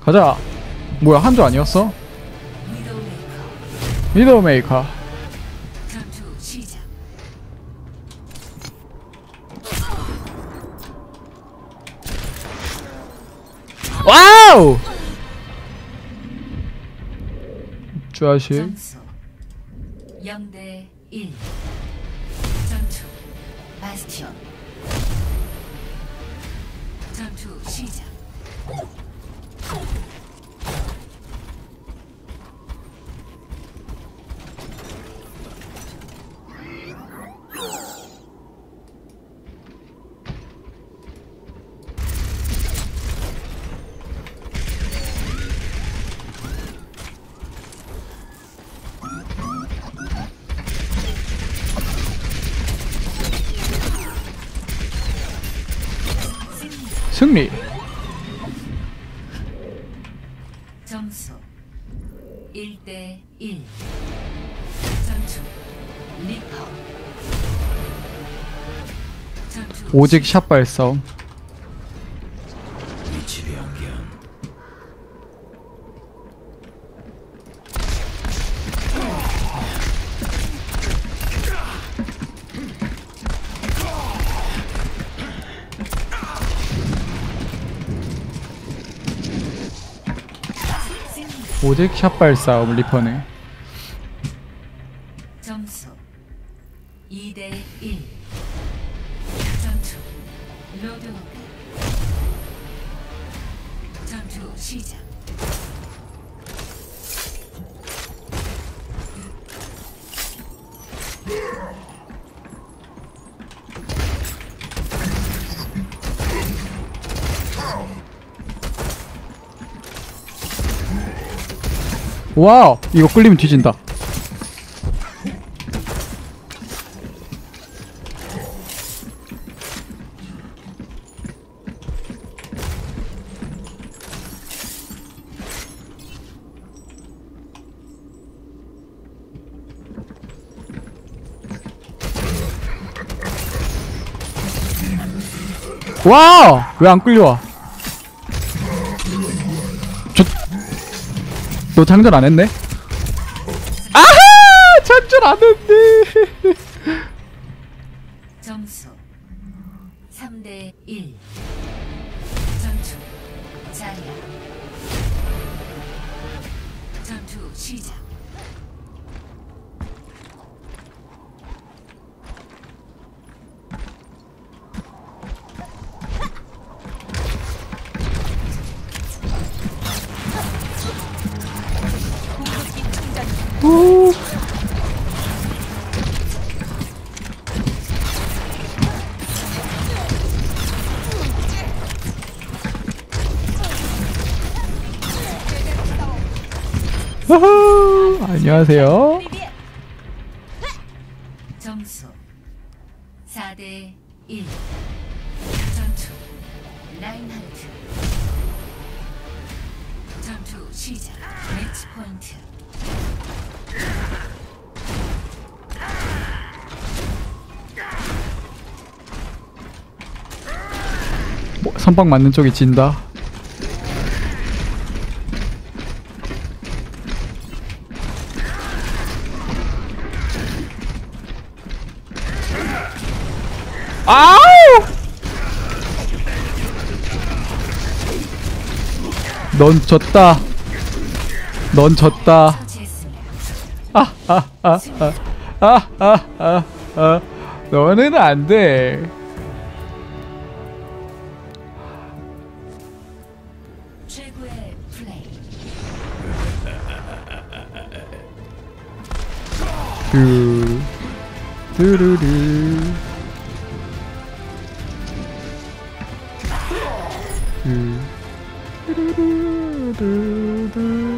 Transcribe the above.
가자. 뭐야 한조 아니었어? 위도우메이커 미더 메이커. 전투 시작. 와우! 자식. 점수 0대 1. 전투 바스티온. 전투 시작. 승리. 점수 1대 1. 전투 리퍼. 오직 샷발 싸 오직 샷발 싸움 리퍼네. 점수 2대 1. 전투 로드호크. 전투 시작. 와우! 이거 끌리면 뒤진다. 와우! 왜 안 끌려와? 저, 너 장전 안 했네? 아하! 장전 안 했네! 점수 3대 1. 전투 자리야. 전투 시작. 안녕하세요. 점수 4대 1. 전투 라인하르트. 전투 시작. 매치 포인트. 뭐, 선빵 맞는 쪽이 진다. 아우! 넌 졌다. 넌 졌다. 처치했습니다. 아, 아, 아, 아, 아, 아, 아. 너는 안 돼. 두, 두루루. 嗯。嘟嘟嘟嘟。